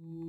Ooh.